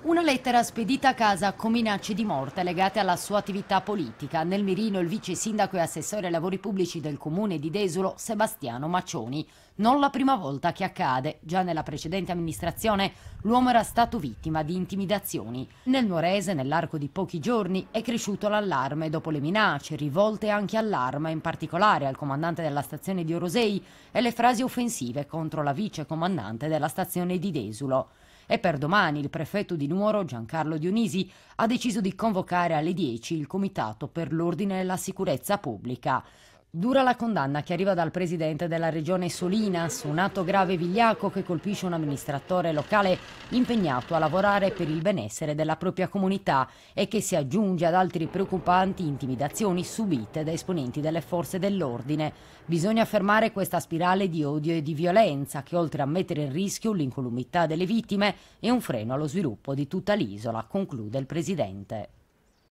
Una lettera spedita a casa con minacce di morte legate alla sua attività politica. Nel mirino il vice sindaco e assessore ai lavori pubblici del comune di Desolo, Sebastiano Maccioni. Non la prima volta che accade. Già nella precedente amministrazione l'uomo era stato vittima di intimidazioni. Nel Nuorese, nell'arco di pochi giorni, è cresciuto l'allarme dopo le minacce, rivolte anche all'arma, in particolare al comandante della stazione di Orosei, e le frasi offensive contro la vice comandante della stazione di Desolo. E per domani il prefetto di Nuoro, Giancarlo Dionisi, ha deciso di convocare alle 10 il Comitato per l'Ordine e la Sicurezza Pubblica. Dura la condanna che arriva dal presidente della regione Solinas, un atto grave vigliacco che colpisce un amministratore locale impegnato a lavorare per il benessere della propria comunità e che si aggiunge ad altri preoccupanti intimidazioni subite da esponenti delle forze dell'ordine. Bisogna fermare questa spirale di odio e di violenza che oltre a mettere in rischio l'incolumità delle vittime è un freno allo sviluppo di tutta l'isola, conclude il presidente.